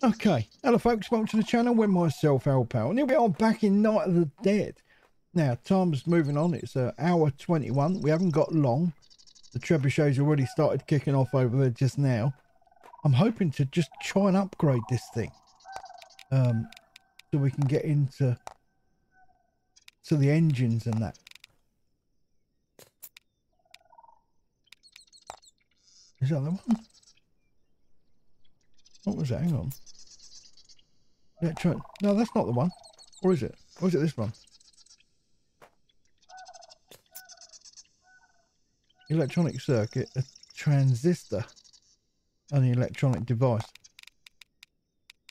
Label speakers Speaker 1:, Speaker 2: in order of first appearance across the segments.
Speaker 1: Okay, hello folks, welcome to the channel with myself, Alpal, and here we are back in Night of the Dead. Now, time's moving on, it's uh, hour 21, we haven't got long. The trebuchet's already started kicking off over there just now. I'm hoping to just try and upgrade this thing. Um, so we can get into to the engines and that. Is that the one? What was that? Hang on. Electron. No, that's not the one. Or is it? Or is it this one? Electronic circuit, a transistor, and an electronic device.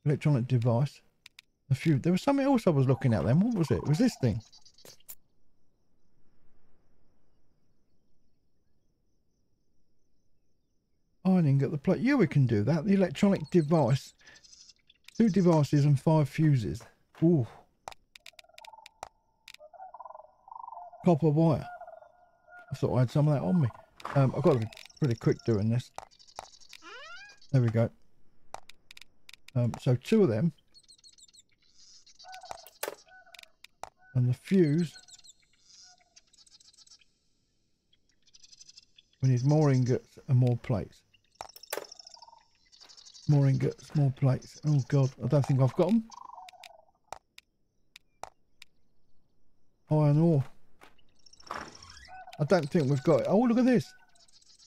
Speaker 1: Electronic device. A few. There was something else I was looking at then. What was it? it was this thing? Ironing at the plate. Yeah, we can do that. The electronic device. Two devices and five fuses. Ooh. Copper wire. I thought I had some of that on me. Um, I've got to be pretty quick doing this. There we go. Um, so two of them. And the fuse. We need more ingots and more plates. More ingots, more plates. Oh god, I don't think I've got them. Iron ore. I don't think we've got it. Oh, look at this.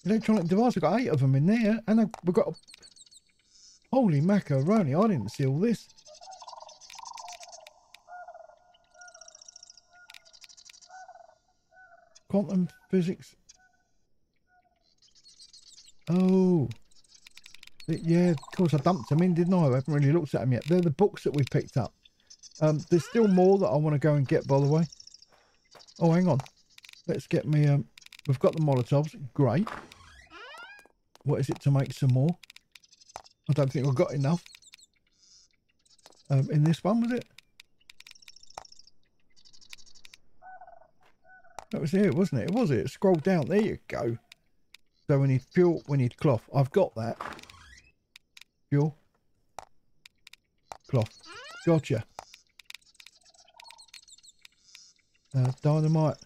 Speaker 1: Electronic device. We've got eight of them in there. And we've got... A... Holy macaroni. I didn't see all this. Quantum physics. Oh. Yeah, of course I dumped them in, didn't I? I haven't really looked at them yet. They're the books that we picked up. Um, there's still more that I want to go and get, by the way. Oh, hang on. Let's get me... Um, we've got the Molotovs. Great. What is it to make some more? I don't think I've got enough. Um, in this one, was it? That was it, wasn't it? Was it? Scroll down. There you go. So we need fuel, we need cloth. I've got that. Fuel. Cloth. Gotcha. Uh, dynamite.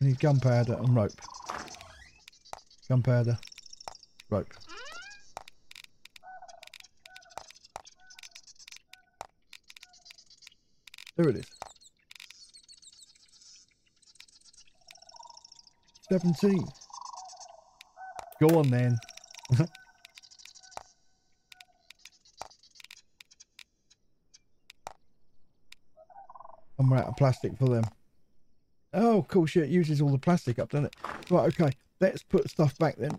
Speaker 1: We need gunpowder and rope. Gunpowder. Rope. There it is. 17. Go on then. we're out of plastic for them. Oh, cool shit. It uses all the plastic up, doesn't it? Right, okay. Let's put stuff back then.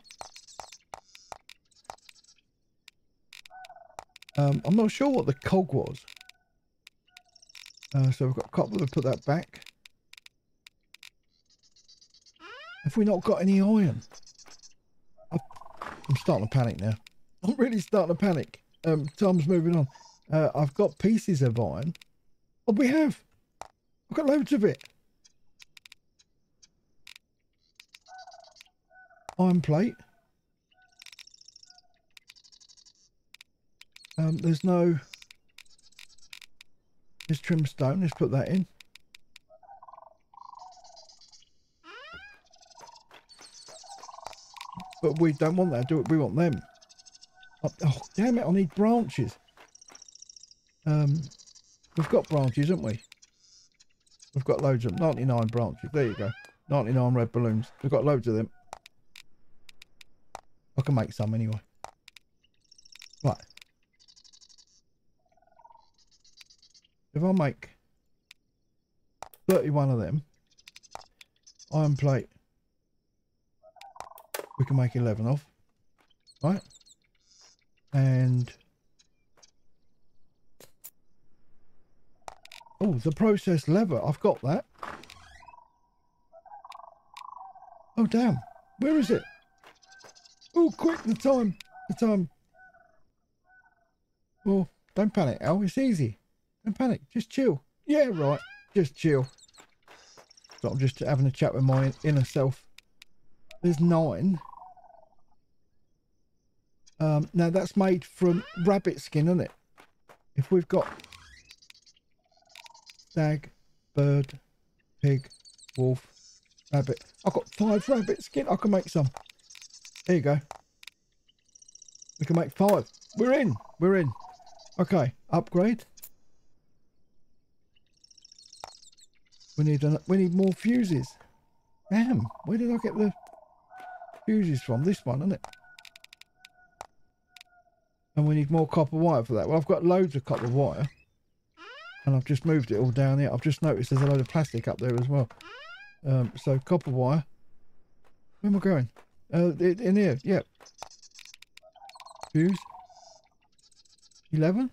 Speaker 1: Um, I'm not sure what the cog was. Uh, so we've got copper, we'll put that back. Have we not got any iron? I'm starting to panic now. I'm really starting to panic. Um, moving on. Uh, I've got pieces of iron. Oh, we have. I've got loads of it. Iron plate. Um, there's no... There's trim stone. Let's put that in. But we don't want that, do it? We want them. Oh, oh, damn it, I need branches. Um, we've got branches, haven't we? We've got loads of them. 99 branches. There you go. 99 red balloons. We've got loads of them. I can make some anyway. Right. If I make 31 of them, iron plate we can make 11 of. Right? And... Oh, the process lever. I've got that. Oh, damn. Where is it? Oh, quick, the time. The time. Oh, don't panic, Al. It's easy. Don't panic. Just chill. Yeah, right. Just chill. So I'm just having a chat with my inner self. There's nine. Um, now that's made from rabbit skin, isn't it? if we've got stag, bird, pig, wolf, rabbit. I've got five rabbit skin. I can make some. There you go. We can make five. We're in. We're in. Okay. Upgrade. We need an, we need more fuses. Damn. Where did I get the fuses from? This one, isn't it? And we need more copper wire for that. Well, I've got loads of copper wire. And I've just moved it all down here. I've just noticed there's a load of plastic up there as well. Um, so copper wire. Where am I going? Uh, in here. Yep. Fuse. 11?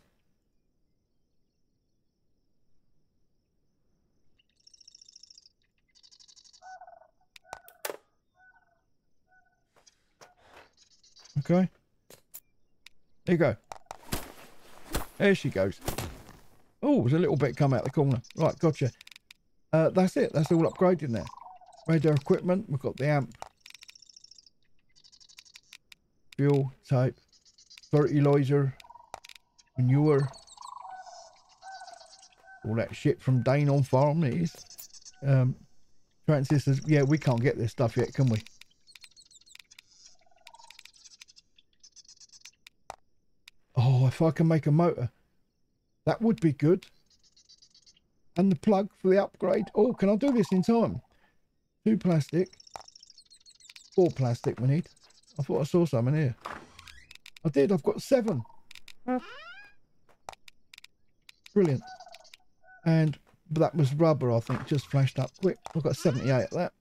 Speaker 1: Okay. There you go. There she goes. Oh, there's a little bit come out the corner. Right, gotcha. Uh, that's it. That's all upgraded now. Radio equipment. We've got the amp. Fuel, type, fertilizer, manure. All that shit from Dane on farm is. Um, transistors. Yeah, we can't get this stuff yet, can we? Oh, if I can make a motor, that would be good. And the plug for the upgrade. Oh, can I do this in time? Two plastic. Four plastic we need. I thought I saw some in here. I did. I've got seven. Brilliant. And that was rubber, I think, just flashed up quick. I've got 78 at that.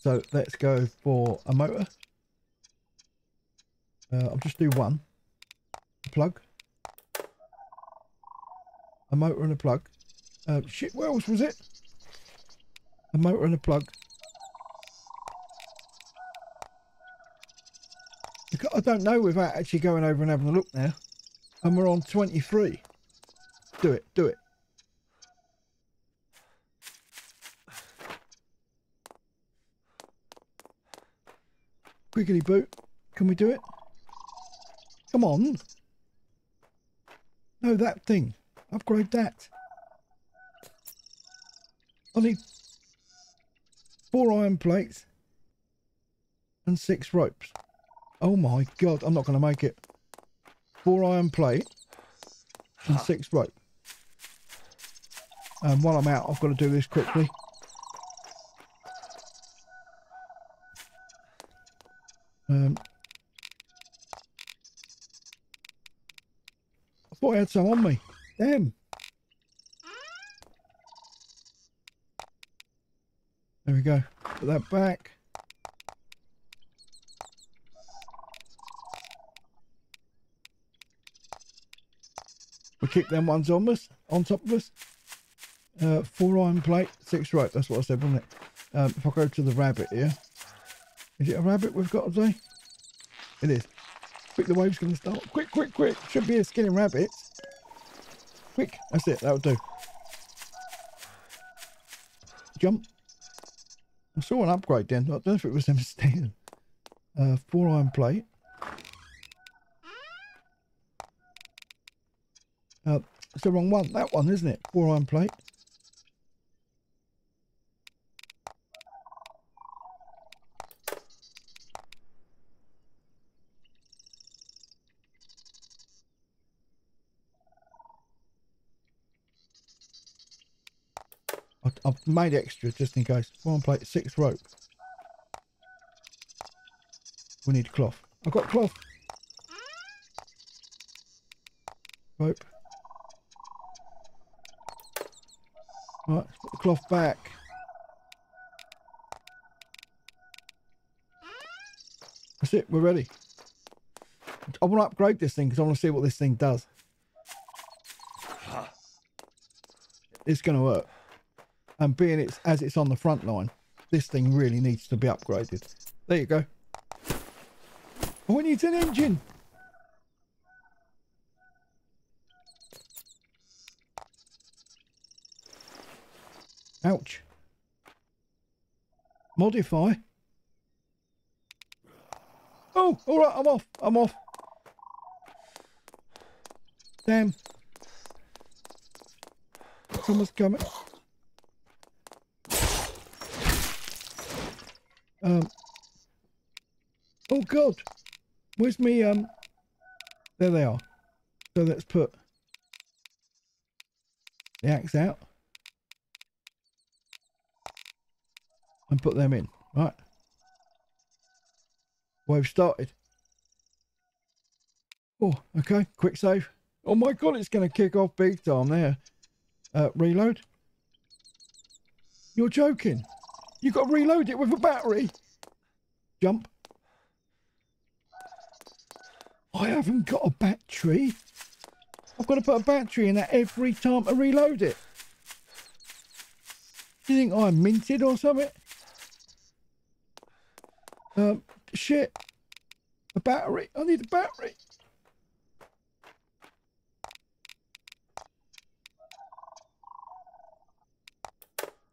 Speaker 1: So let's go for a motor. Uh, I'll just do one. Plug. A motor and a plug. Uh, shit, where else was it? A motor and a plug. I don't know without actually going over and having a look now. And we're on 23. Do it, do it. Quickly boot. Can we do it? Come on. No, that thing. Upgrade that. I need four iron plates and six ropes. Oh my god, I'm not going to make it. Four iron plate and six rope. And while I'm out, I've got to do this quickly. Um, I thought I had some on me. Damn. There we go. Put that back. We keep them ones on us, on top of us. Uh, four iron plate, six rope. That's what I said, wasn't it? Um, if I go to the rabbit here. Is it a rabbit we've got today? It is. Quick, the wave's going to start. Quick, quick, quick. Should be a skinning rabbit. Quick. That's it. That'll do. Jump. I saw an upgrade then. I don't know if it was them staying. Uh, four iron plate. Uh, it's the wrong one. That one, isn't it? Four iron plate. I've made extra just in case. One plate, six rope. We need cloth. I've got cloth. Rope. Right, put the cloth back. That's it, we're ready. I want to upgrade this thing because I want to see what this thing does. It's going to work and being it's as it's on the front line this thing really needs to be upgraded. There you go. Oh it needs an engine. Ouch. Modify. Oh all right i'm off i'm off. Damn. Someone's coming. Um. Oh God. Where's me? Um. There they are. So let's put the axe out and put them in. Right. Wave started. Oh, okay. Quick save. Oh my god, it's going to kick off big time there. Uh, reload. You're joking. You got to reload it with a battery. Jump. I haven't got a battery. I've got to put a battery in that every time I reload it. Do you think I'm minted or something? Um, shit. A battery. I need a battery.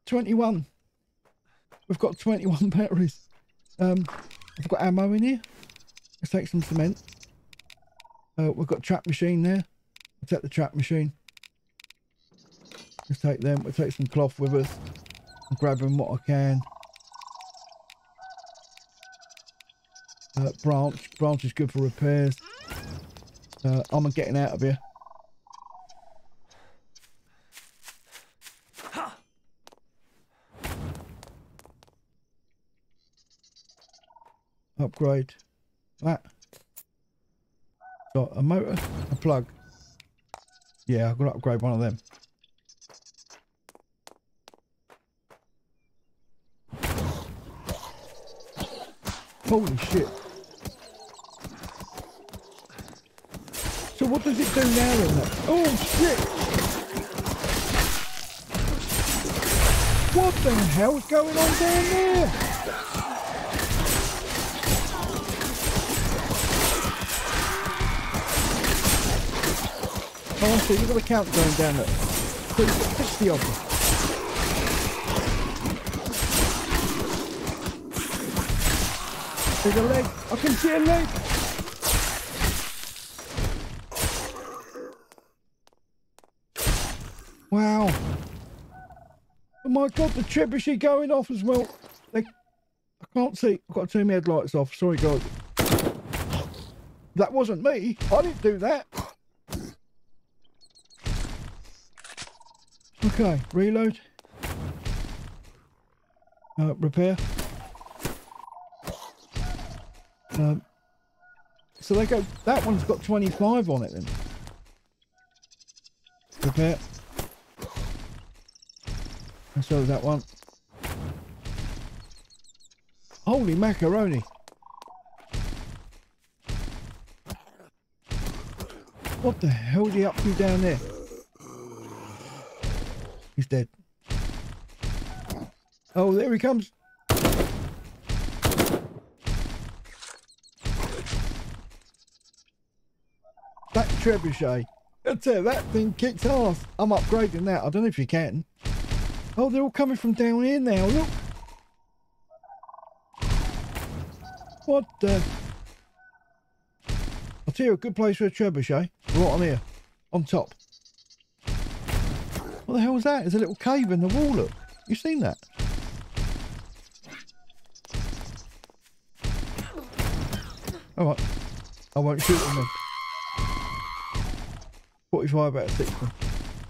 Speaker 1: Twenty-one. We've got twenty-one batteries. Um, I've got ammo in here. Let's take some cement. Uh, we've got trap machine there. We'll take the trap machine. Let's take them. We'll take some cloth with us. I'm grabbing what I can. Uh, branch. Branch is good for repairs. Uh, I'm getting out of here. Upgrade. That. Got a motor, a plug. Yeah, I've got to upgrade one of them. Holy shit. So what does it do now then? Oh shit! What the hell's going on down there? Oh, I you've got the count going down there. Quick, 60 of them. There's a leg. I can see a leg. Wow. Oh my god, the trebuchet going off as well. They, I can't see. I've got to turn my headlights off. Sorry, guys. That wasn't me. I didn't do that. Okay, reload. Uh, repair. Um, so they go, that one's got 25 on it then. Repair. And so that one. Holy macaroni. What the hell are you up to down there? He's dead. Oh, there he comes. That trebuchet. I that thing kicks ass. I'm upgrading that. I don't know if you can. Oh, they're all coming from down here now. Look. What the? I'll tell you a good place for a trebuchet. Right on here. On top. What the hell was that? There's a little cave in the wall, look. You seen that? Alright. I won't shoot them then. 45 out of 60.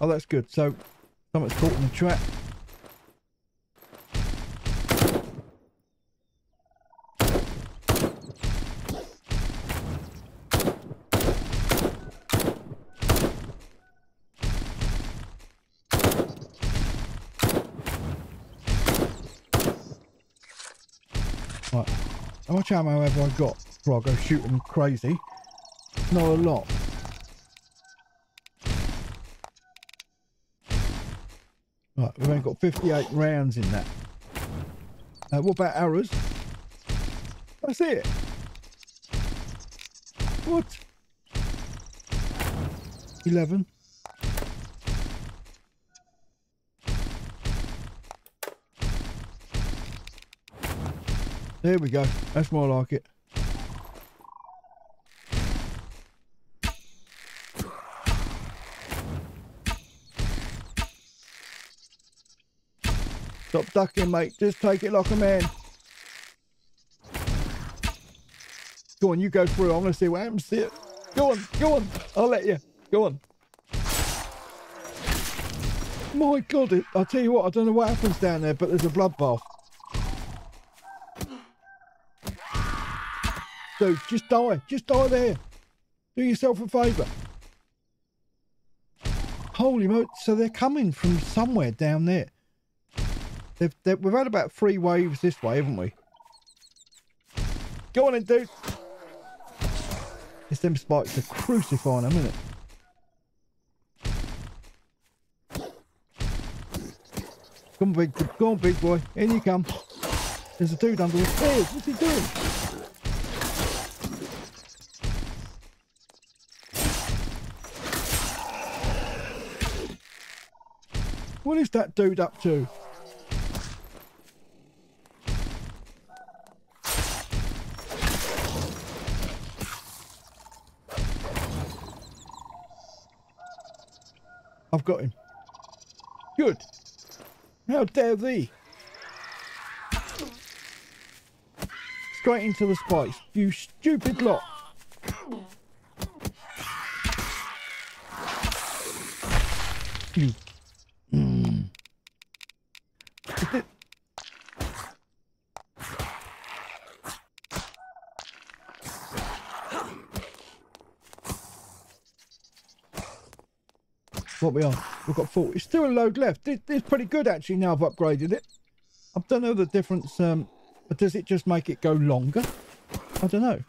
Speaker 1: Oh, that's good. So, something's caught in the trap. How much ammo have I got before I go shooting crazy? Not a lot. Right, we've only got 58 rounds in that. Uh, what about arrows? That's it. What? 11. There we go. That's more like it. Stop ducking, mate. Just take it like a man. Go on, you go through. I'm going to see what happens to it. Go on, go on. I'll let you. Go on. My God, I'll tell you what, I don't know what happens down there, but there's a bloodbath. Dude, just die. Just die there. Do yourself a favour. Holy mo! So they're coming from somewhere down there. They've, they've, we've had about three waves this way, haven't we? Go on then, dude. It's them spikes are crucifying them, isn't it? Come on, big, on, big boy. In you come. There's a dude under the stairs. What's he doing? What is that dude up to? I've got him. Good. How dare thee? Straight into the spice, you stupid lot. You. What we are? We've got four. It's Still a load left. It, it's pretty good actually now I've upgraded it. I don't know the difference, um, but does it just make it go longer? I don't know.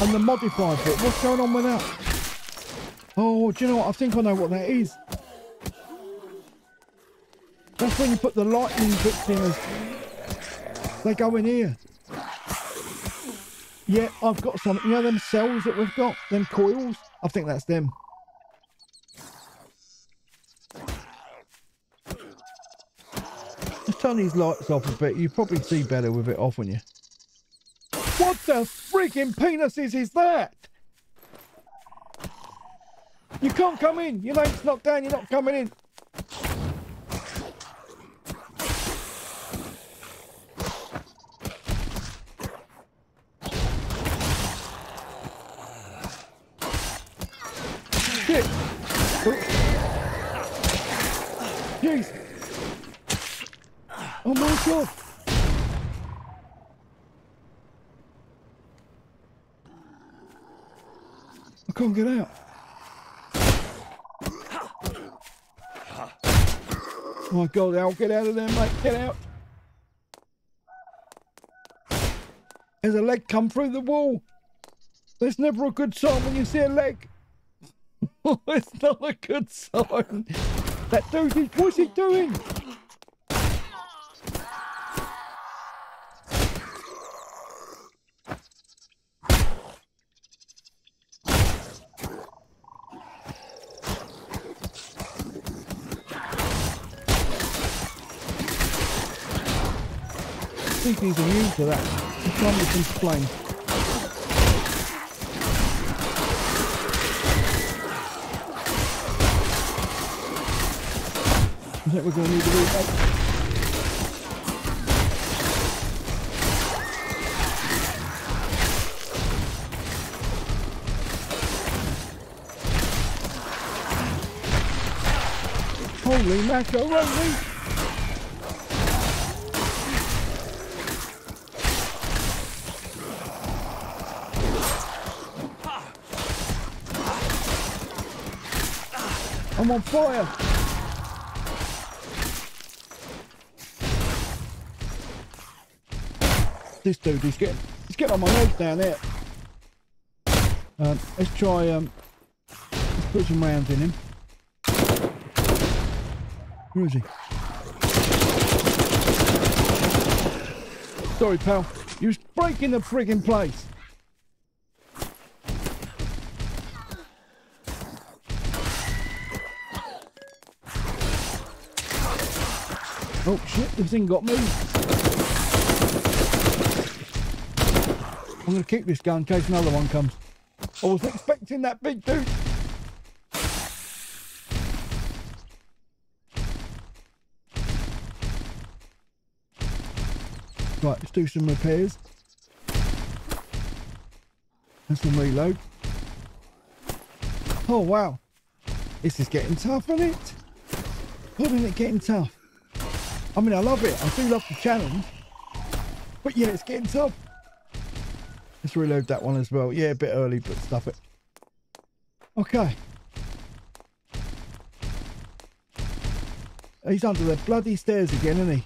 Speaker 1: And the modified bit, what's going on with that? Oh, do you know what? I think I know what that is. That's when you put the lightning bits in as they go in here. Yeah, I've got some. You know them cells that we've got? Them coils? I think that's them. Just turn these lights off a bit. You probably see better with it off, when you? What the freaking penises is that? You can't come in. Your name's not down. You're not coming in. Jeez. Oh my god. I can't get out. Oh my god, Al, get out of there, mate. Get out. There's a leg come through the wall. That's never a good sign when you see a leg. it's not a good sign. That dude, what's he doing? Think he's immune to that. He's trying to explain. I think we're going to need to remake. Holy macaroni! I'm on fire! this dude, is getting, he's getting on my legs down there. Um, let's try, um, let's put some rounds in him. Where is he? Sorry, pal. You was breaking the frigging place. Oh shit, this thing got me. I'm going to keep this gun in case another one comes. I was expecting that big dude. Right, let's do some repairs. And some reload. Oh wow. This is getting tough, isn't it? What is it getting tough? I mean, I love it. I do love the challenge. But yeah, it's getting tough. Let's reload that one as well. Yeah, a bit early, but stuff it. Okay. He's under the bloody stairs again, isn't he?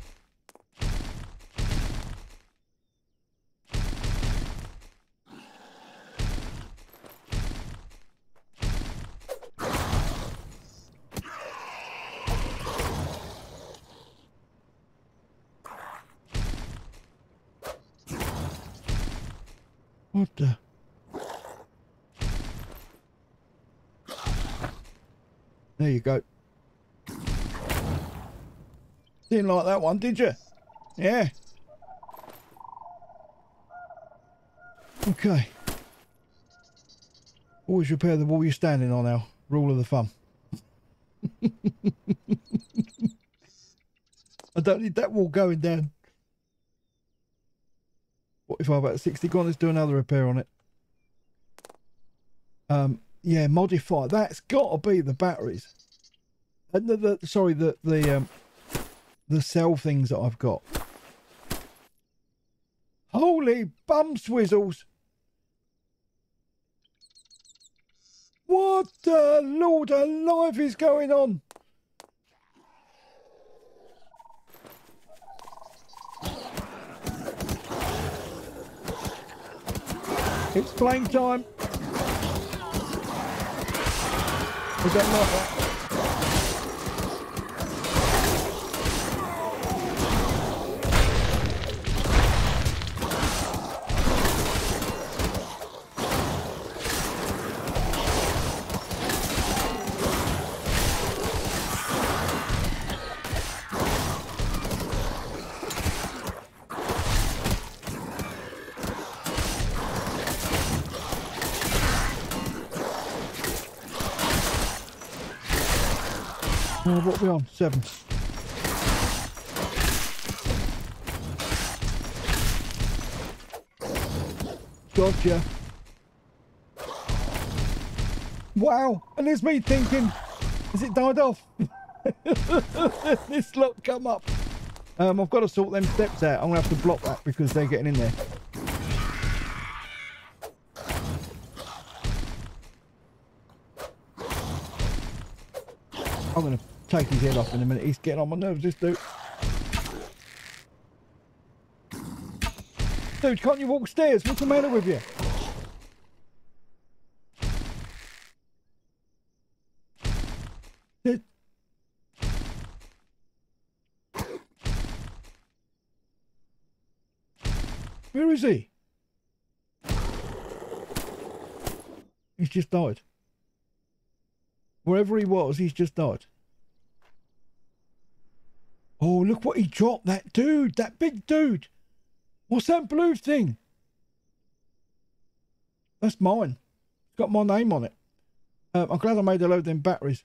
Speaker 1: What the? There you go. Didn't like that one, did you? Yeah. Okay. Always repair the wall you're standing on now. Rule of the thumb. I don't need that wall going down. What if I'm about 60 gone? Let's do another repair on it. Um, yeah, modify. That's got to be the batteries. And the, the sorry, the the um, the cell things that I've got. Holy bum swizzles! What the Lord alive is going on? It's flame time. Don't that. Uh, what we on? Seven. Gotcha. Wow. And there's me thinking, has it died off? this lot come up. Um, I've got to sort them steps out. I'm going to have to block that because they're getting in there. I'm going to take his head off in a minute. He's getting on my nerves, this dude. Dude, can't you walk stairs? What's the matter with you? Where is he? He's just died. Wherever he was, he's just died. Oh, look what he dropped. That dude, that big dude. What's that blue thing? That's mine. It's got my name on it. Um, I'm glad I made a load of them batteries.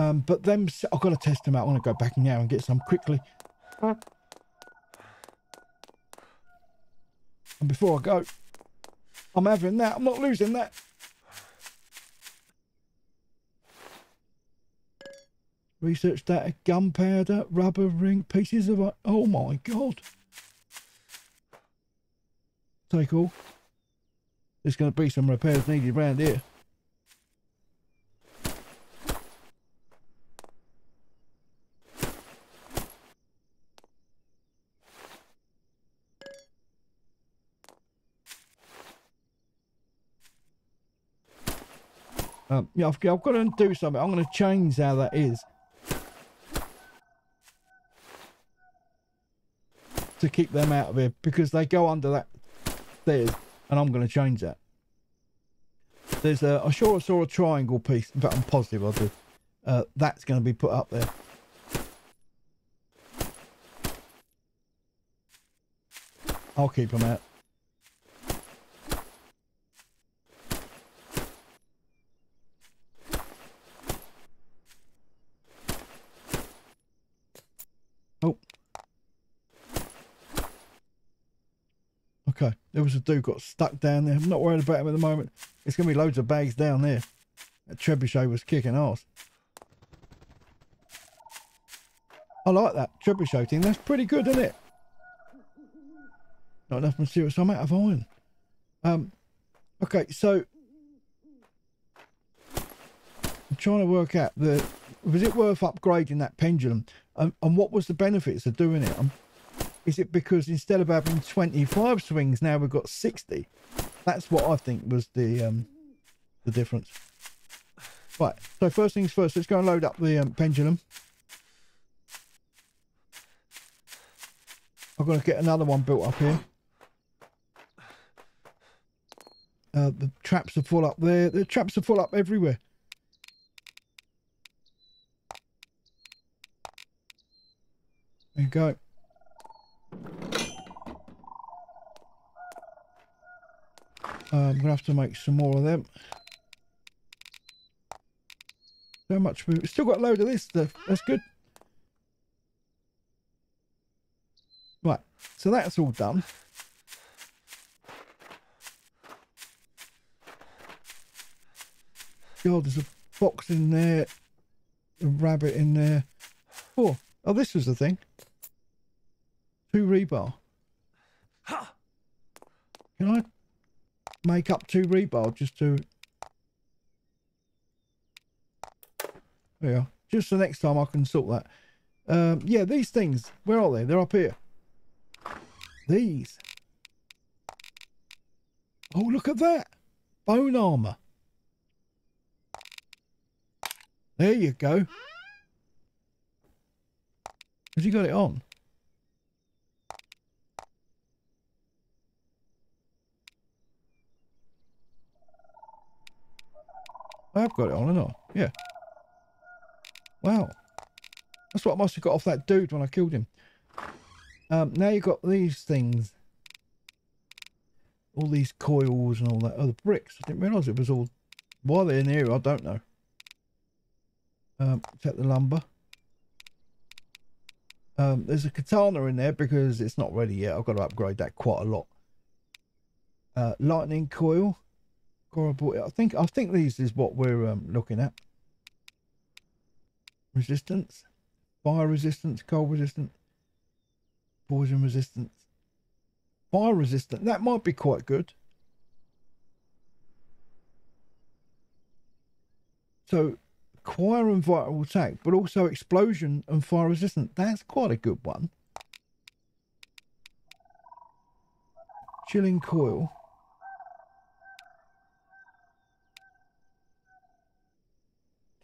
Speaker 1: Um, but them, I've got to test them out. I want to go back now and get some quickly. And before I go, I'm having that. I'm not losing that. Research data, gunpowder, rubber ring, pieces of... Oh my god. Take all. There's going to be some repairs needed around here. Um, yeah, I've, I've got to do something. I'm going to change how that is. To keep them out of here because they go under that stairs and I'm going to change that. There's a, I sure I saw a triangle piece, but I'm positive I did. Uh, that's going to be put up there. I'll keep them out. Dude got stuck down there. I'm not worried about him at the moment. It's going to be loads of bags down there. That trebuchet was kicking ass. I like that trebuchet thing. That's pretty good, isn't it? Not enough material, so I'm out of iron. Um, okay, so I'm trying to work out the was it worth upgrading that pendulum, um, and what was the benefits of doing it? Um, is it because instead of having 25 swings, now we've got 60? That's what I think was the um, the difference. Right, so first things first, let's go and load up the um, pendulum. I'm going to get another one built up here. Uh, the traps are full up there. The traps are full up everywhere. There you go. Uh, I'm going to have to make some more of them. So much we still got a load of this stuff. That's good. Right, so that's all done. God, there's a fox in there, a rabbit in there. Oh, oh, this was the thing. Two rebar. Can I make up two rebar just to... Yeah, just the next time I can sort that. Um, yeah, these things, where are they? They're up here. These. Oh, look at that. Bone armor. There you go. Has he got it on? I've got it on, haven't I? Yeah. Wow. That's what I must have got off that dude when I killed him. Um, now you've got these things. All these coils and all that. Oh, the bricks. I didn't realise it was all... Why they're in here, I don't know. Um, check the lumber. Um, there's a katana in there because it's not ready yet. I've got to upgrade that quite a lot. Uh, lightning coil. I think I think these is what we're um, looking at. Resistance, fire resistance, cold resistance, poison resistance, fire resistant. That might be quite good. So acquire and vital attack, but also explosion and fire resistant. That's quite a good one. Chilling coil.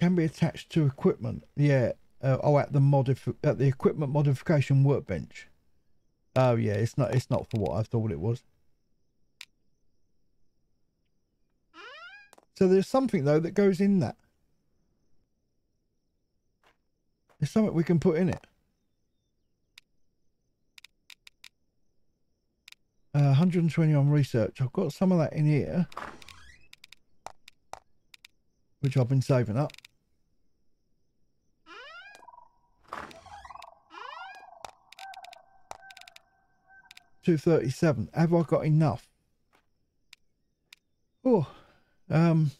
Speaker 1: Can be attached to equipment. Yeah. Uh, oh, at the modif at the equipment modification workbench. Oh yeah, it's not it's not for what I thought it was. So there's something though that goes in that. There's something we can put in it. Uh, 120 on research. I've got some of that in here. Which I've been saving up. Two thirty-seven. Have I got enough? Oh, um,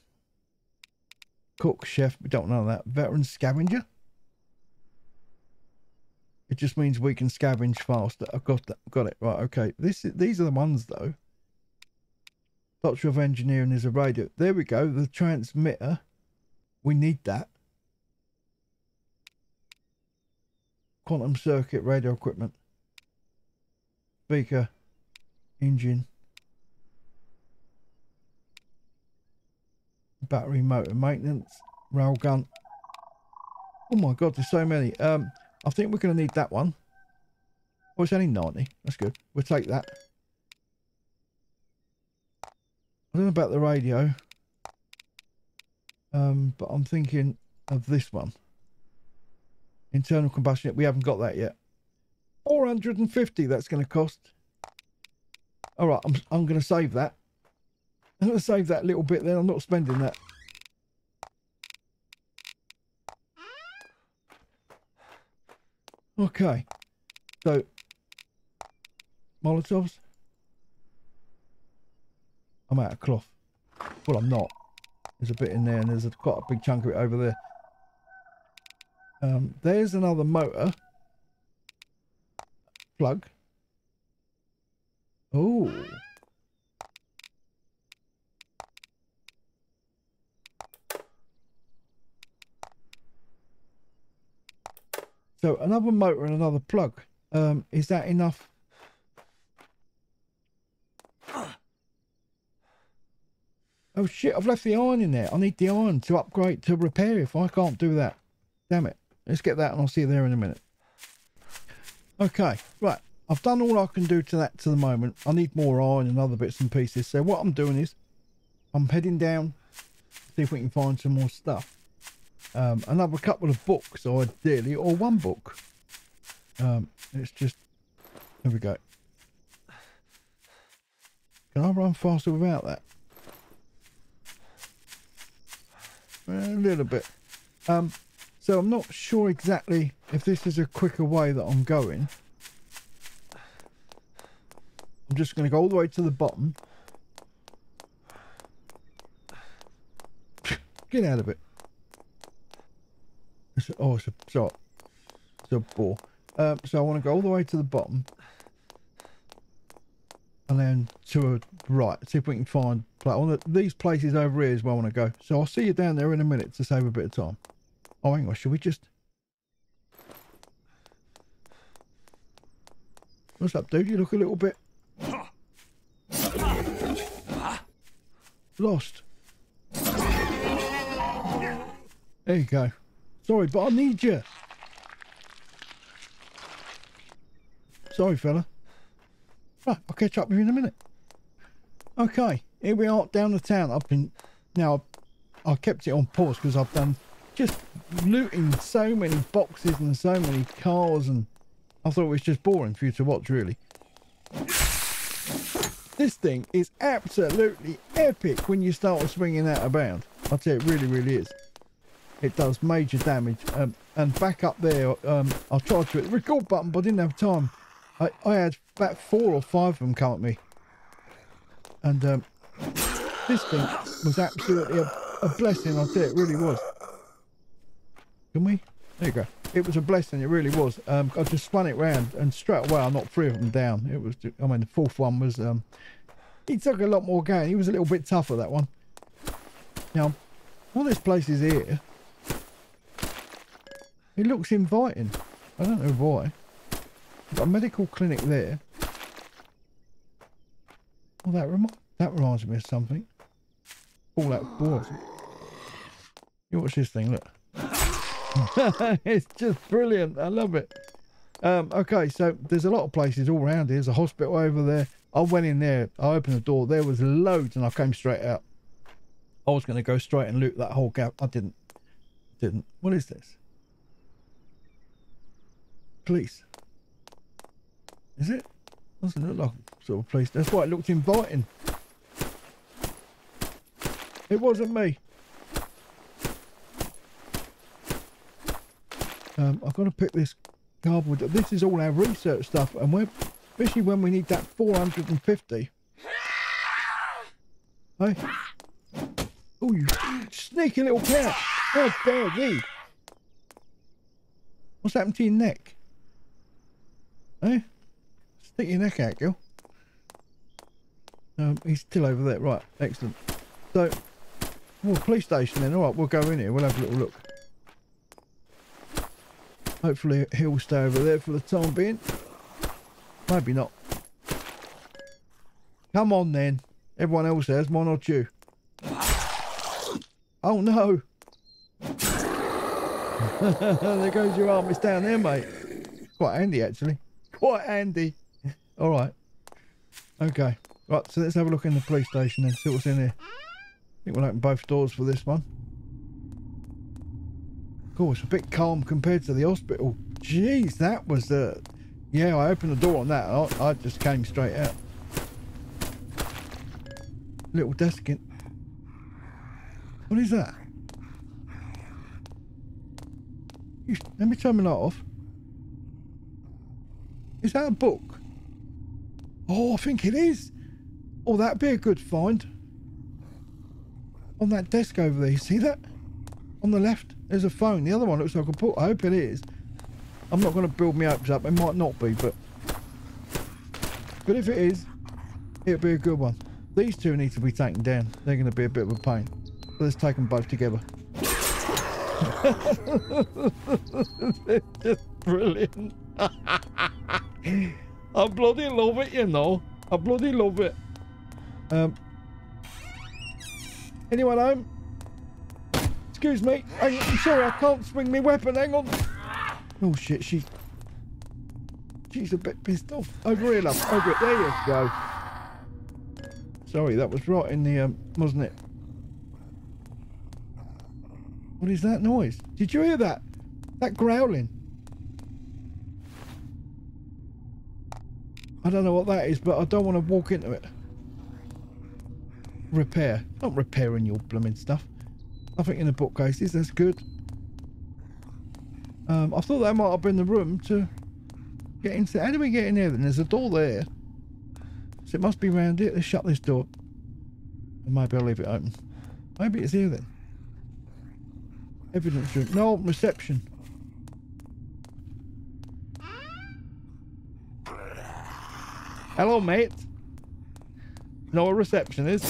Speaker 1: cook, chef. We don't know that. Veteran scavenger. It just means we can scavenge faster. I've got that. Got it. Right. Okay. This these are the ones though. Doctor of Engineering is a radio. There we go. The transmitter. We need that. Quantum circuit radio equipment. Speaker. Engine. Battery motor maintenance. Railgun. Oh my god, there's so many. Um I think we're going to need that one. Oh, it's only 90. That's good. We'll take that. I don't know about the radio. Um, but I'm thinking of this one. Internal combustion. We haven't got that yet. 450 that's going to cost. All right, I'm, I'm going to save that. I'm going to save that little bit then. I'm not spending that. Okay. So, Molotovs. I'm out of cloth. Well, I'm not. There's a bit in there and there's a, quite a big chunk of it over there. Um, there's another motor. Plug. Oh. So another motor and another plug. Um, is that enough? Oh shit, I've left the iron in there. I need the iron to upgrade, to repair if I can't do that. Damn it. Let's get that and I'll see you there in a minute. Okay, right. I've done all I can do to that to the moment. I need more iron and other bits and pieces. So what I'm doing is I'm heading down, see if we can find some more stuff. Um, another couple of books ideally, or one book. Um, it's just, there we go. Can I run faster without that? A little bit. Um, so I'm not sure exactly if this is a quicker way that I'm going. I'm just going to go all the way to the bottom. Get out of it. It's, oh, it's a, so, it's a bore. Um, so I want to go all the way to the bottom. And then to a right. See if we can find... Like, these places over here is where I want to go. So I'll see you down there in a minute to save a bit of time. Oh, hang on. Should we just... What's up, dude? You look a little bit... Lost. There you go. Sorry, but I need you. Sorry, fella. Right, I'll catch up with you in a minute. Okay, here we are down the town. I've been... Now, I kept it on pause because I've done just looting so many boxes and so many cars and I thought it was just boring for you to watch, really. This thing is absolutely epic when you start swinging that about. I'll tell you, it really, really is it does major damage. Um, and back up there, um, I tried to hit the record button, but I didn't have time. I, I had about four or five of them come at me. And um, this thing was absolutely a, a blessing, I tell you, it really was. Can we? There you go. It was a blessing, it really was. Um, I just spun it round and straight away I knocked three of them down. It was, I mean, the fourth one was, um, he took a lot more going. He was a little bit tougher, that one. Now, all this place is here. It looks inviting. I don't know why. Got a medical clinic there. Well, that that reminds me of something. All that boys. You watch this thing, look. it's just brilliant. I love it. Um, okay, so there's a lot of places all around here. There's a hospital over there. I went in there. I opened the door. There was loads, and I came straight out. I was going to go straight and loot that whole gap. I didn't. Didn't. What is this? police. Is it? Doesn't look like sort of police. That's why it looked inviting. It wasn't me. Um, I've got to pick this cardboard. This is all our research stuff, and we're especially when we need that 450. Hey. Oh, you sneaky little cat. How dare you? What's happened to your neck? Eh? Stick your neck out, girl. Um, he's still over there. Right, excellent. So, well, police station then. All right, we'll go in here. We'll have a little look. Hopefully he'll stay over there for the time being. Maybe not. Come on then. Everyone else has. Why not you? Oh no. there goes your arm. It's down there, mate. Quite handy, actually. Quite handy. All right. Okay. Right, so let's have a look in the police station and see what's in here. I think we'll open both doors for this one. It's a bit calm compared to the hospital. Jeez, that was the... Yeah, I opened the door on that. I, I just came straight out. Little desk in... What is that? You, let me turn my light off. Is that a book? Oh, I think it is. Oh, that'd be a good find. on that desk over there. You see that? On the left, there's a phone. The other one looks like a book. I hope it is. I'm not going to build my hopes up. It might not be, but... But if it is, it'll be a good one. These two need to be taken down. They're going to be a bit of a pain. Let's take them both together. They're just brilliant. I bloody love it, you know. I bloody love it. Um, anyone home? Excuse me. Hang I'm sorry, I can't swing my weapon. Hang on. Oh shit, she. She's a bit pissed off. Over here, love. Over it. There you go. Sorry, that was right in the um, wasn't it? What is that noise? Did you hear that? That growling. I don't know what that is, but I don't want to walk into it. Repair. Not repairing your blooming stuff. Nothing in the bookcases. That's good. Um, I thought that might have been the room to get into. How do we get in there then? There's a door there. So it must be round here. Let's shut this door. And maybe I'll leave it open. Maybe it's here then. Evidence room. No, reception. Hello, mate. No reception is.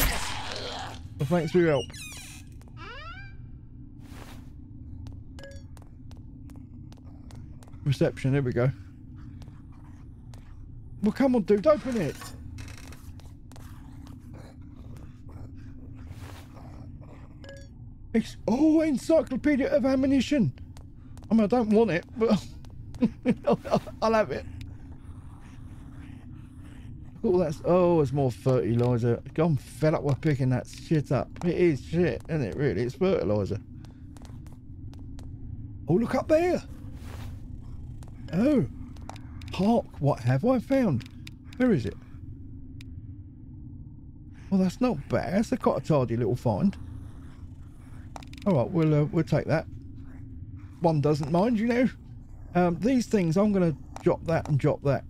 Speaker 1: Well, thanks for your help. Reception, here we go. Well, come on, dude, open it. It's, oh, encyclopedia of ammunition. I mean, I don't want it, but I'll have it. Oh, that's oh, it's more fertilizer. I'm fed up with picking that shit up. It is shit, isn't it? Really, it's fertilizer. Oh, look up there. Oh, hark! What have I found? Where is it? Well, that's not bad. That's a quite a tidy little find. All right, we'll uh, we'll take that. One doesn't mind, you know. Um, these things, I'm going to drop that and drop that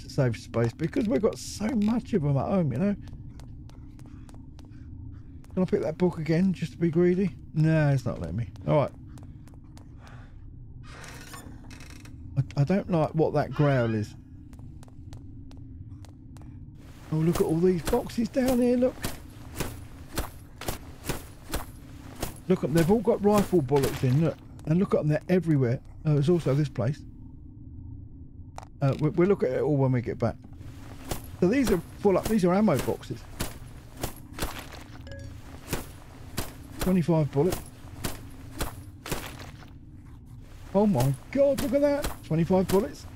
Speaker 1: to save space because we've got so much of them at home, you know. Can I pick that book again just to be greedy? No, it's not letting me. All right. I, I don't like what that growl is. Oh, look at all these boxes down here, look. Look they've all got rifle bullets in, look. And look at them, they're everywhere. Oh, there's also this place. Uh, we'll, we'll look at it all when we get back. So these are full up, these are ammo boxes. 25 bullets. Oh my god, look at that. 25 bullets.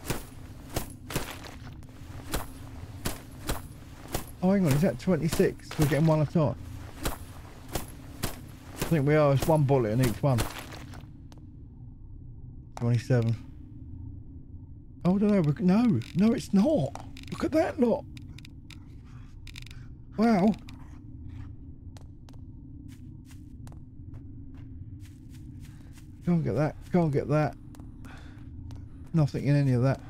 Speaker 1: Oh, hang on, is that 26? We're getting one at a time. I think we are. It's one bullet in each one. 27. Oh, no, no, no, it's not. Look at that lot. Wow. Can't get that. Can't get that. Nothing in any of that.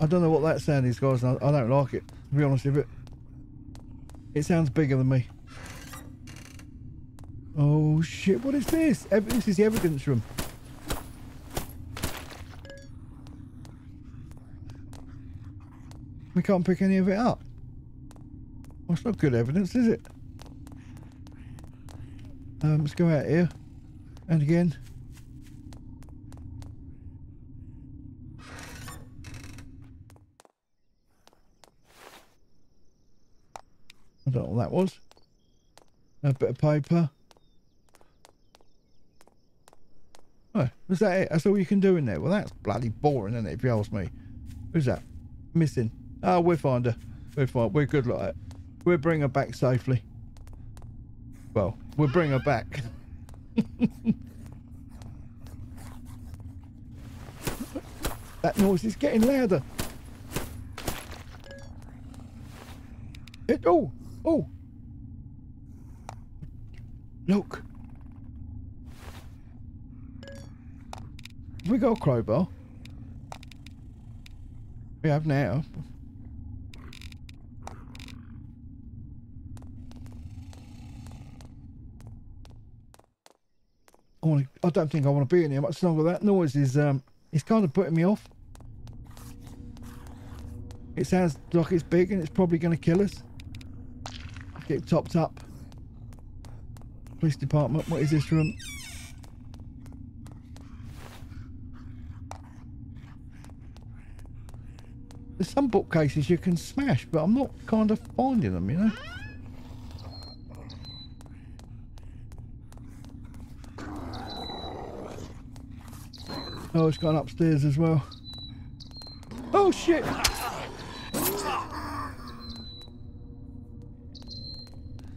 Speaker 1: I don't know what that sound is, guys. I, I don't like it, to be honest with you. It sounds bigger than me. Oh, shit. What is this? This is the evidence room. We can't pick any of it up. Well, it's not good evidence, is it? Um, let's go out here. And again. I don't know what that was. A bit of paper. Oh, was that it? That's all you can do in there? Well, that's bloody boring, isn't it, if you ask me? Who's that? Missing. Ah, oh, we'll find her. We're fine. We're good like that. We'll bring her back safely. Well, we'll bring her back. that noise is getting louder. It, oh, oh. Look. we got a crowbar? We have now. I want to, I don't think I want to be in here much longer. That noise is um it's kind of putting me off. It sounds like it's big and it's probably going to kill us. Get topped up. Police department. What is this room? There's some bookcases you can smash, but I'm not kind of finding them, you know? Oh, it's gone upstairs as well. Oh, shit!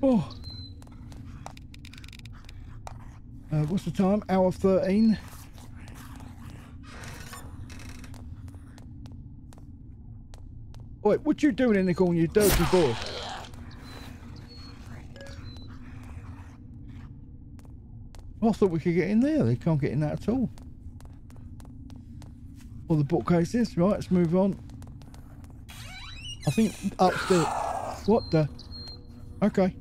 Speaker 1: Oh. Uh, what's the time? Hour 13. Wait, what you doing in the corner, you dirty boy? I thought we could get in there. They can't get in that at all. All the bookcases. Right, let's move on. I think upstairs. What the? Okay.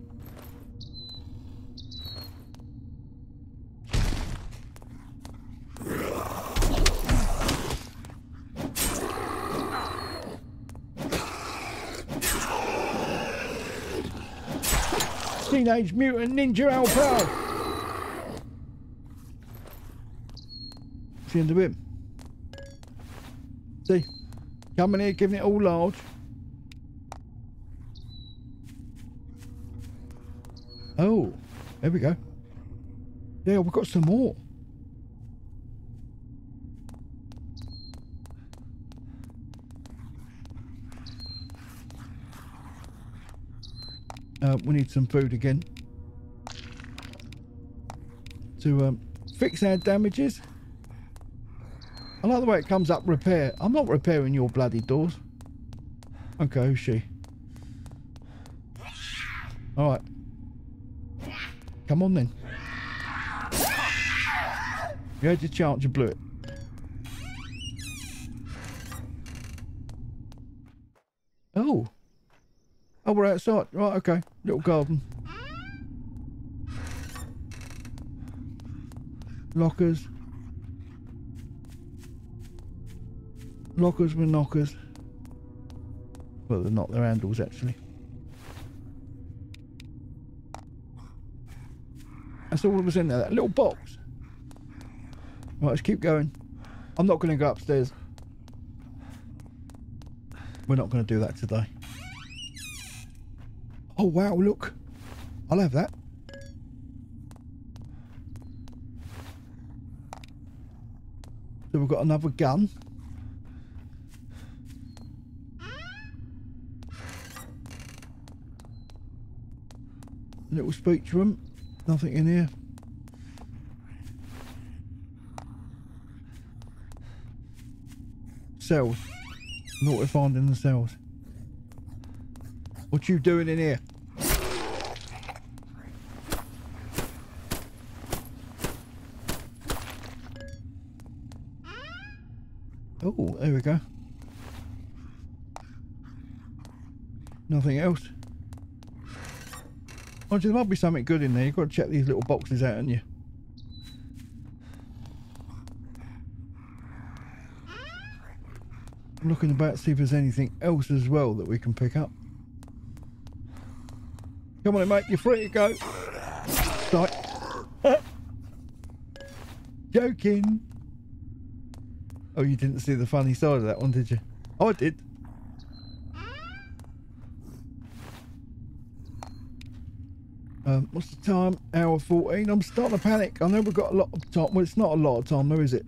Speaker 1: Teenage Mutant Ninja Alpha! It's the end of him. Coming here, giving it all large. Oh, there we go. Yeah, we've got some more. Uh, we need some food again to um, fix our damages. I like the way it comes up repair. I'm not repairing your bloody doors. Okay, who's she? Alright. Come on then. You had your chance, you blew it. Oh. Oh, we're outside. Right, okay. Little garden. Lockers. Lockers with knockers. Well, they're not, they're handles actually. That's all that was in there, that little box. Right, let's keep going. I'm not going to go upstairs. We're not going to do that today. Oh wow, look. I'll have that. So we've got another gun. Little speech room. Nothing in here. Cells. Not what we find in the cells. What you doing in here? Oh, there we go. Nothing else. Oh, there might be something good in there. You've got to check these little boxes out, haven't you? I'm looking about to see if there's anything else as well that we can pick up. Come on, mate. You're free to go. Right. Joking. Oh, you didn't see the funny side of that one, did you? Oh, I did. Um, what's the time? Hour 14. I'm starting to panic. I know we've got a lot of time. Well, it's not a lot of time, though, is it?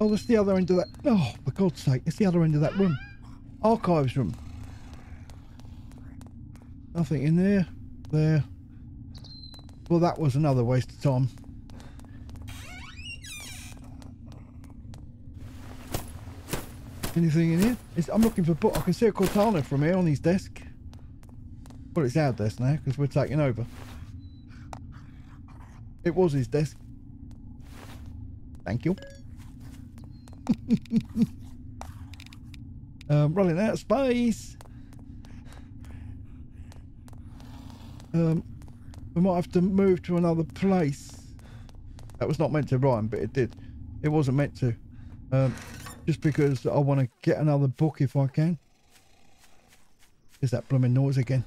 Speaker 1: Oh, that's the other end of that. Oh, for God's sake, it's the other end of that room. Archives room. Nothing in there. There. Well, that was another waste of time. Anything in here? It's, I'm looking for book. I can see a Cortana from here on his desk. Well, it's our desk now because we're taking over. It was his desk. Thank you. Um, running out of space. Um, we might have to move to another place. That was not meant to rhyme, but it did. It wasn't meant to. Um, just because I want to get another book if I can. Is that blooming noise again?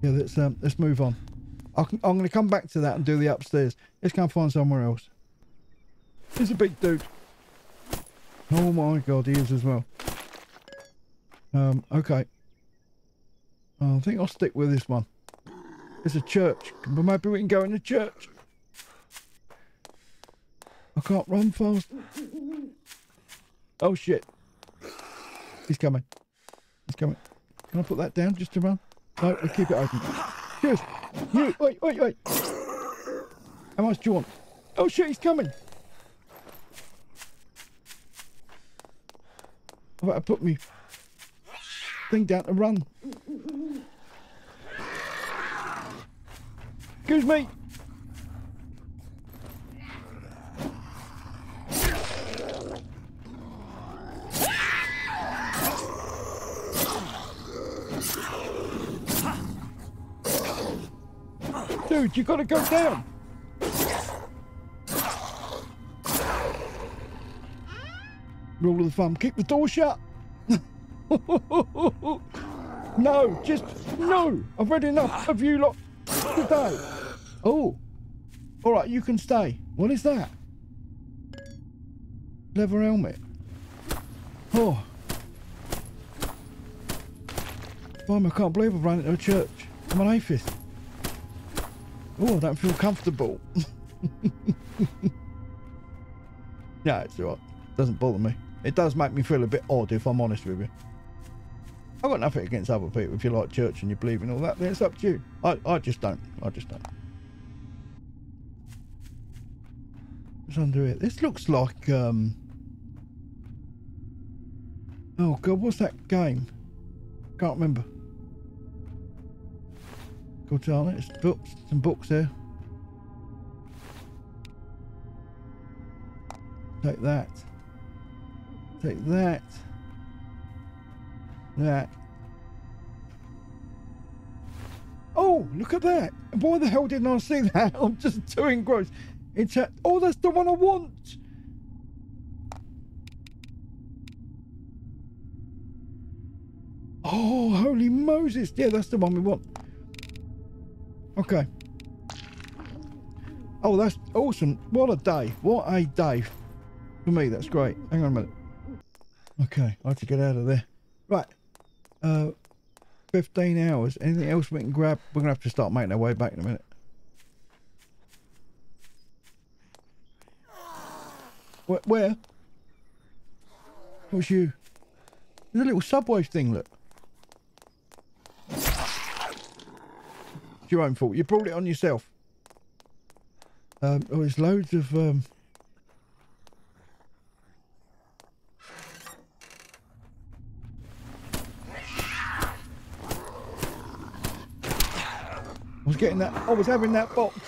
Speaker 1: Yeah, let's um, let's move on. I I'm going to come back to that and do the upstairs. Let's go and find somewhere else. He's a big dude. Oh my god, he is as well. Um, okay. I think I'll stick with this one. It's a church, but maybe we can go in the church. Can't run fast. Oh shit. He's coming. He's coming. Can I put that down just to run? No, we keep it open. Cheers. You, wait, wait, wait. How much do you want? Oh shit, he's coming. I better put me thing down to run. Excuse me. Dude, you gotta go down. Rule of the thumb, keep the door shut. no, just no. I've read enough of you lot today. Oh, all right, you can stay. What is that? Leather helmet. Oh. Mom, I can't believe I've run into a church. I'm an atheist. Oh, I don't feel comfortable. yeah, it's alright. Doesn't bother me. It does make me feel a bit odd if I'm honest with you. I've got nothing against other people. If you like church and you believe in all that, then it's up to you. I, I just don't. I just don't. What's under it? This looks like, um... Oh god, what's that game? Can't remember. Good on it. Books, some books there. Take that. Take that. That. Oh, look at that. Why the hell didn't I see that? I'm just too engrossed. It's a, oh, that's the one I want. Oh, holy Moses. Yeah, that's the one we want. Okay. Oh, that's awesome. What a day. What a day. For me, that's great. Hang on a minute. Okay, I have to get out of there. Right. Uh, 15 hours. Anything else we can grab? We're going to have to start making our way back in a minute. Where? where? What's you? There's a little subway thing, look. Your own fault. You brought it on yourself. Um, oh, there's loads of... Um, I was getting that. I was having that box.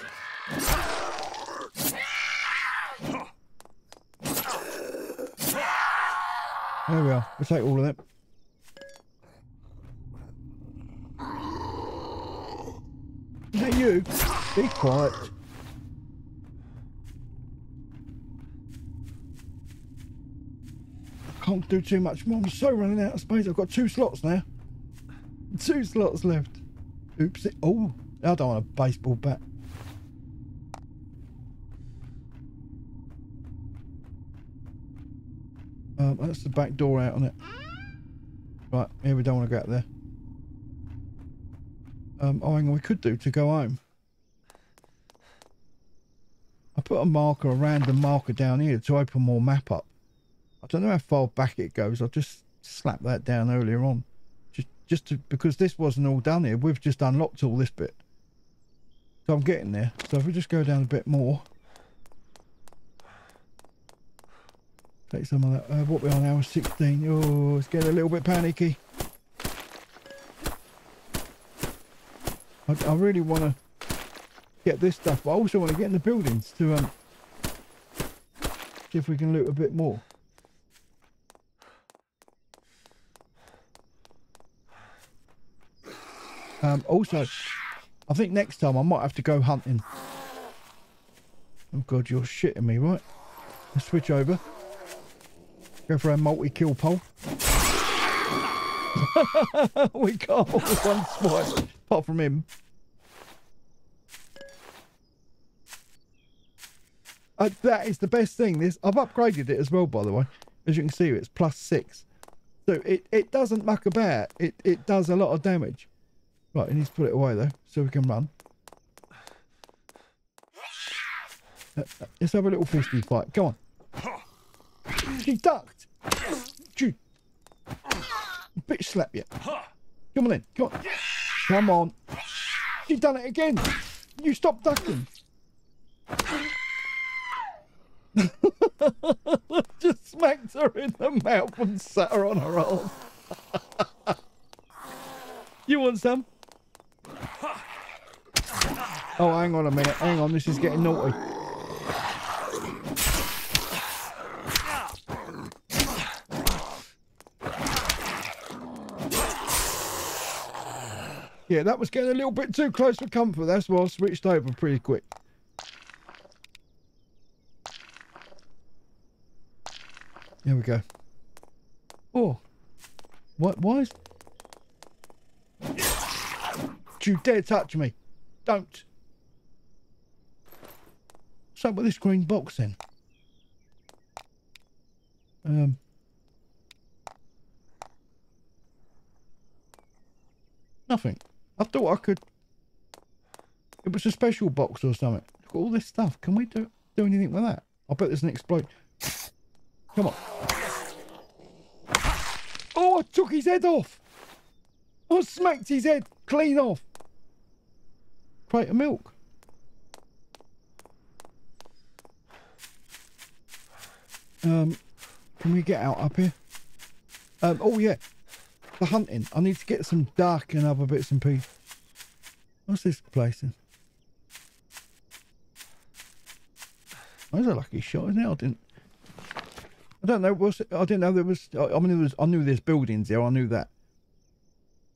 Speaker 1: There we are. We'll take all of that Be quiet. I can't do too much more. I'm so running out of space. I've got two slots now. Two slots left. Oops. Oh. I don't want a baseball bat. Um, that's the back door out on it. Right, here we don't want to go out there. Um, oh, hang on, we could do to go home. I put a marker, a random marker down here to open more map up. I don't know how far back it goes. I just slapped that down earlier on. Just, just to, because this wasn't all done here. We've just unlocked all this bit. So I'm getting there. So if we just go down a bit more. Take some of that. Uh, what we on hour 16? Oh, it's getting a little bit panicky. I, I really want to get this stuff. But I also want to get in the buildings to um, see if we can loot a bit more. Um, also, I think next time I might have to go hunting. Oh god, you're shitting me, right? Let's switch over. Go for a multi-kill pole. we can't one spot, apart from him. Uh, that is the best thing. This I've upgraded it as well, by the way. As you can see, it's plus six. So it, it doesn't muck about. It it does a lot of damage. Right, he needs to put it away though, so we can run. Uh, uh, let's have a little fisty fight. Come on. He ducked. Shoot. Bitch slap you. Come on in. Come on. Come on. She done it again. You stop ducking. Just smacked her in the mouth and sat her on her arm. you want some? Oh, hang on a minute. Hang on, this is getting naughty. Yeah, that was getting a little bit too close for comfort. That's why I switched over pretty quick. There we go. Oh. What? Why is... Do you dare touch me? Don't. What's up with this green box then? Um. Nothing. I thought I could... It was a special box or something. Look at all this stuff. Can we do, do anything with that? I bet there's an explode. Come on. Oh, I took his head off. I smacked his head clean off. Crate of milk. Um, can we get out up here? Um, oh yeah, the hunting. I need to get some duck and other bits and pieces. What's this place? Then? That's a lucky shot, isn't it? I didn't. I don't know. Was I didn't know there was. I mean, there was. I knew there's buildings there. I knew that.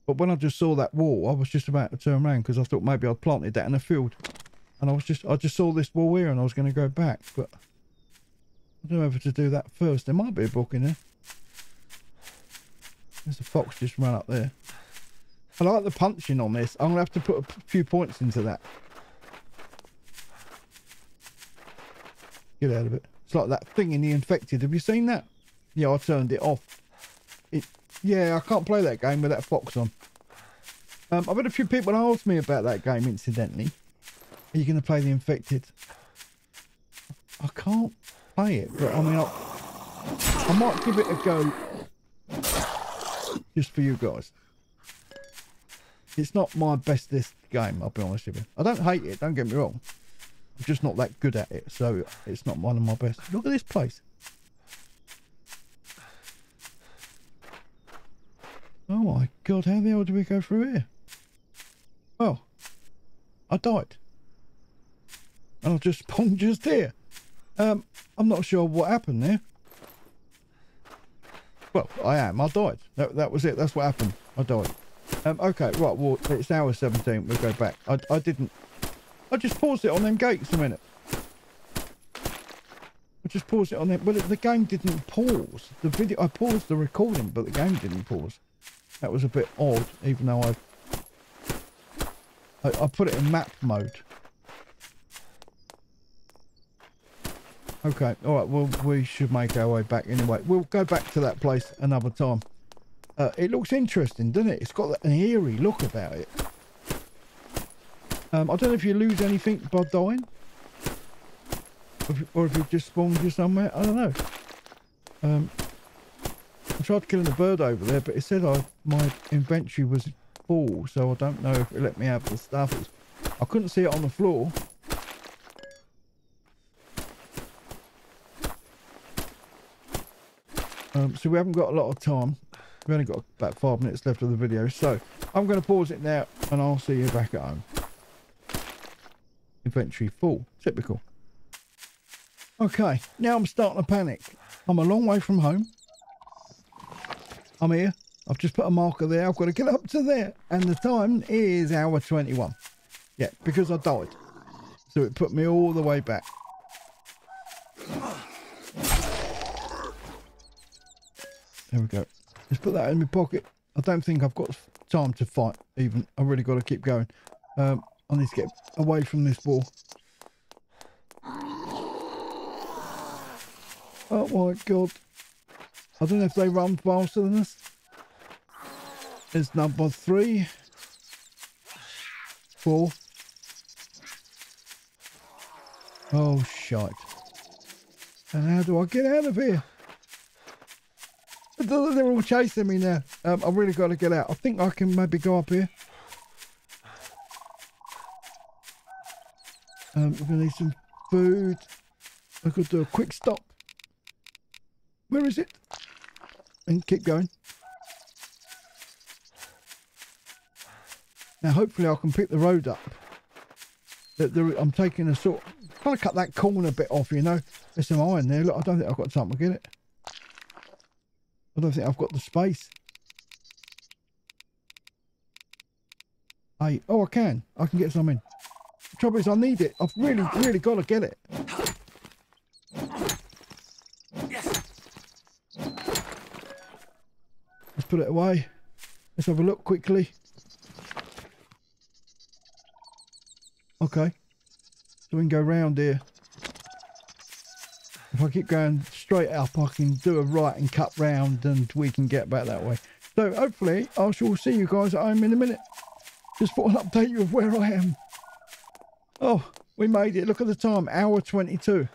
Speaker 1: But when I just saw that wall, I was just about to turn around because I thought maybe I'd planted that in a field, and I was just. I just saw this wall here, and I was going to go back, but I don't know whether to do that first. There might be a book in there. There's a fox just ran up there. I like the punching on this. I'm going to have to put a few points into that. Get out of it. It's like that thing in the infected. Have you seen that? Yeah, I turned it off. It, yeah, I can't play that game with that fox on. Um, I've had a few people ask me about that game, incidentally. Are you going to play the infected? I can't play it, but I mean, I'll, I might give it a go just for you guys. It's not my bestest game, I'll be honest with you. I don't hate it, don't get me wrong. I'm just not that good at it, so it's not one of my best. Look at this place. Oh my god, how the hell do we go through here? Well, I died. And I just spawned just here. Um, I'm not sure what happened there. Well, I am. I died. That, that was it. That's what happened. I died. Um, okay, right. Well, it's hour 17. We'll go back. I, I didn't... I just paused it on them gates a minute. I just paused it on them. Well, the game didn't pause. The video... I paused the recording, but the game didn't pause. That was a bit odd, even though I... I, I put it in map mode. Okay, alright, well, we should make our way back anyway. We'll go back to that place another time. Uh, it looks interesting, doesn't it? It's got an eerie look about it. Um, I don't know if you lose anything by dying. Or if, you just spawned you somewhere. I don't know. Um, I tried killing the bird over there, but it said I, my inventory was full, so I don't know if it let me have the stuff. I couldn't see it on the floor. Um, so we haven't got a lot of time. We've only got about five minutes left of the video. So I'm going to pause it now and I'll see you back at home. Inventory full. Typical. Okay, now I'm starting to panic. I'm a long way from home. I'm here. I've just put a marker there. I've got to get up to there. And the time is hour 21. Yeah, because I died. So it put me all the way back. There we go. Just put that in my pocket. I don't think I've got time to fight even. I really got to keep going. Um, I need to get away from this ball. Oh my god. I don't know if they run faster than us. It's number three. Four. Oh shite. And how do I get out of here? They're all chasing me now. Um, I've really got to get out. I think I can maybe go up here. Um, we're going to need some food. I could do a quick stop. Where is it? And keep going. Now, hopefully, I can pick the road up. I'm taking a sort, of cut that corner bit off. You know, there's some iron there. Look, I don't think I've got time to get it. I don't think I've got the space. I oh, I can. I can get some in. Trouble is, I need it. I've really, really got to get it. Let's put it away. Let's have a look quickly. Okay. So we can go round here. If I keep going straight up, I can do a right and cut round and we can get back that way. So hopefully I shall see you guys at home in a minute. Just for an update you of where I am. Oh, we made it. Look at the time, hour 22.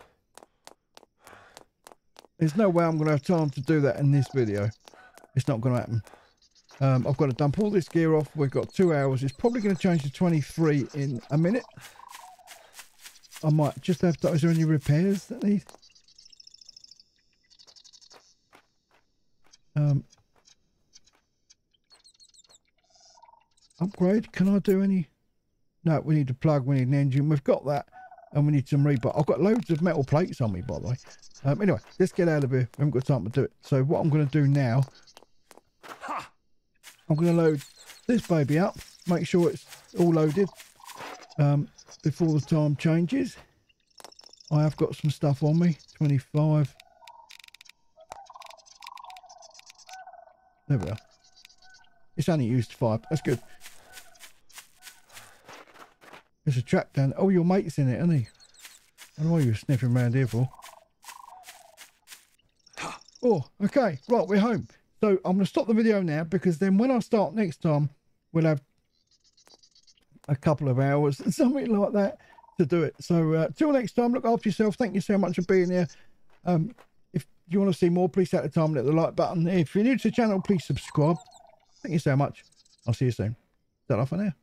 Speaker 1: There's no way I'm going to have time to do that in this video. It's not going to happen. Um, I've got to dump all this gear off. We've got two hours. It's probably going to change to 23 in a minute. I might just have to... Is there any repairs that need... Um, upgrade. Can I do any? No, we need a plug. We need an engine. We've got that. And we need some rebar. I've got loads of metal plates on me, by the way. Um, anyway, let's get out of here. We haven't got time to do it. So what I'm going to do now, I'm going to load this baby up. Make sure it's all loaded um, before the time changes. I have got some stuff on me. 25. There we are. It's only used five. That's good. There's a trap down. Oh, your mate's in it, isn't he? I don't know what you're sniffing around here for. Oh, okay. Right, we're home. So I'm going to stop the video now because then when I start next time, we'll have a couple of hours, something like that, to do it. So uh, till next time, look after yourself. Thank you so much for being here. Um, if you want to see more, please take the time and hit the like button. If you're new to the channel, please subscribe. Thank you so much. I'll see you soon. That off for now.